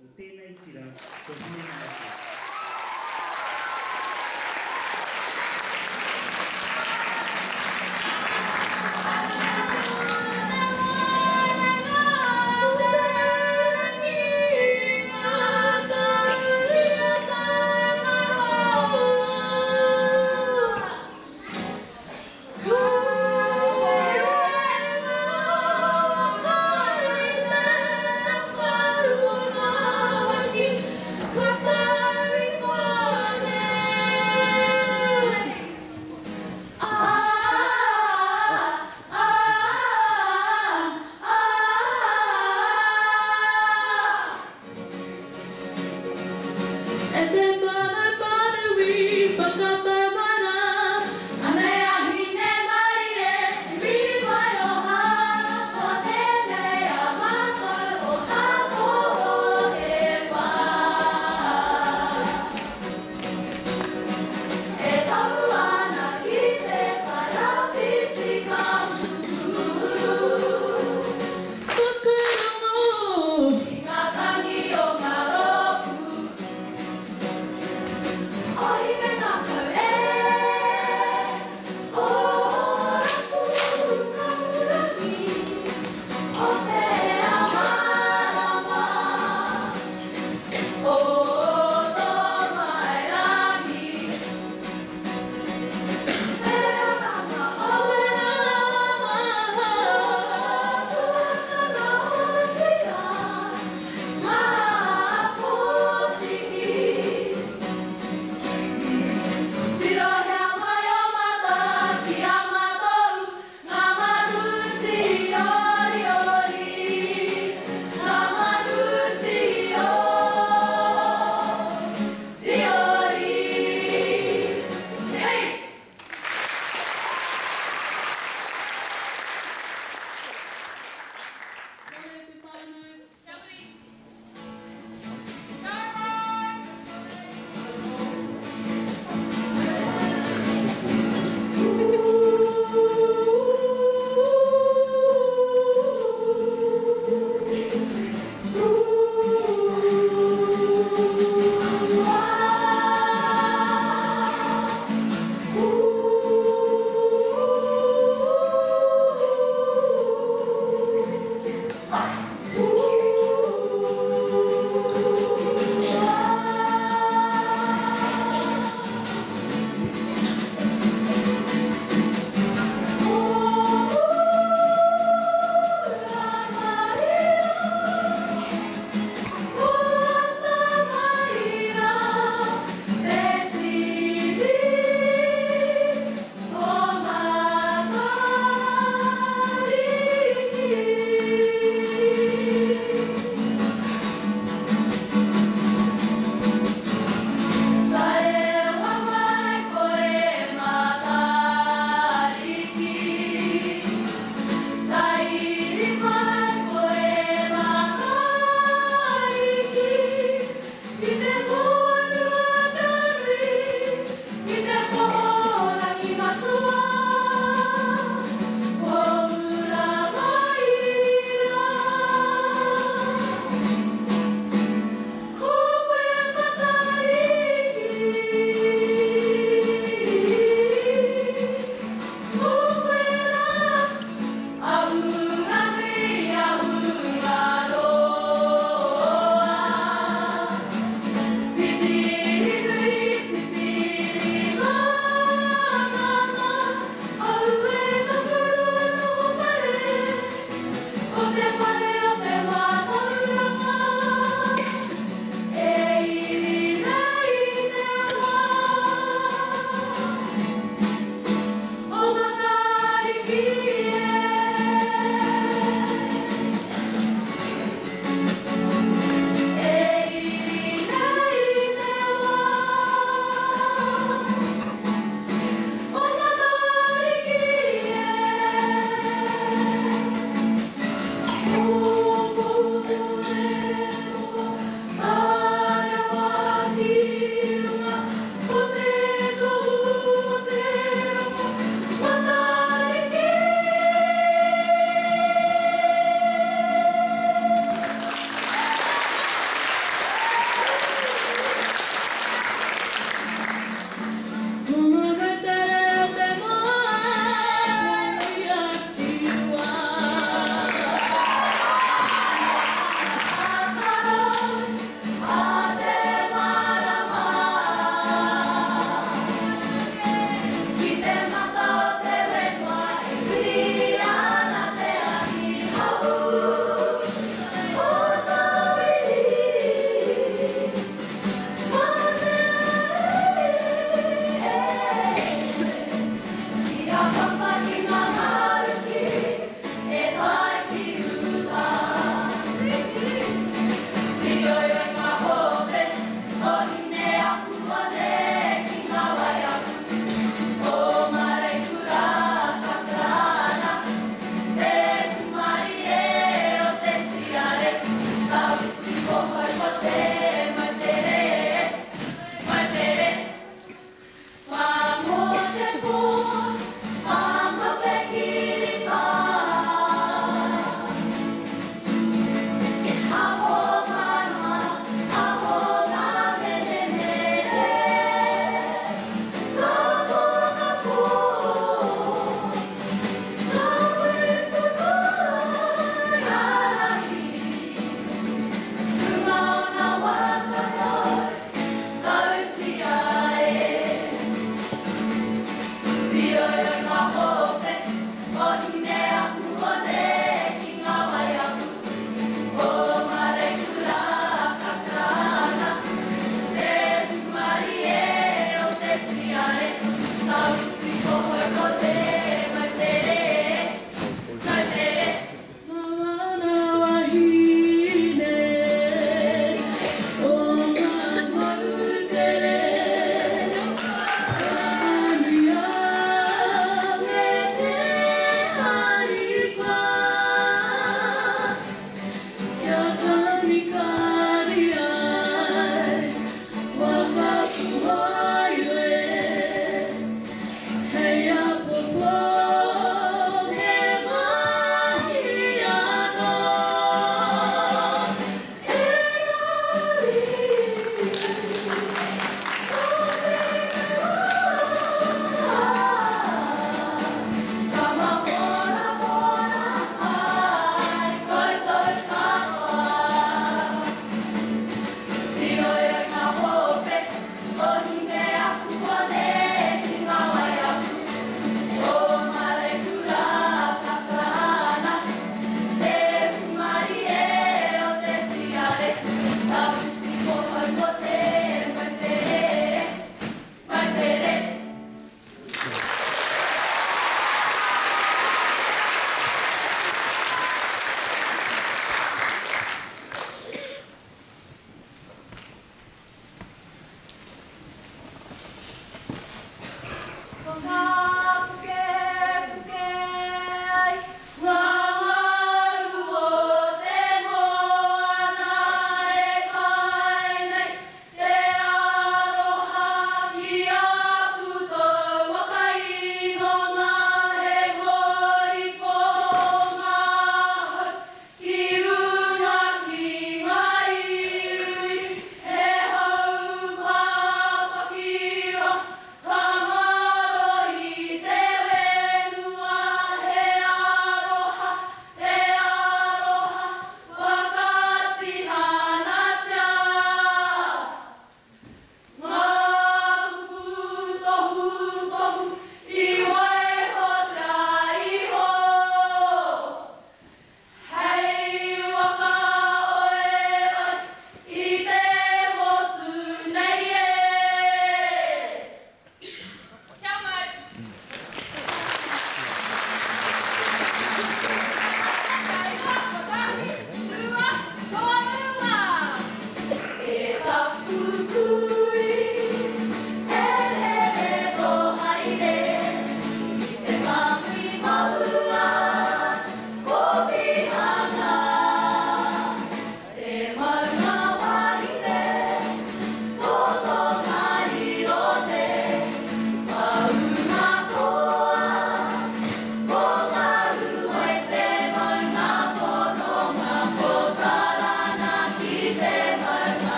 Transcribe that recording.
予定な位置が5分です。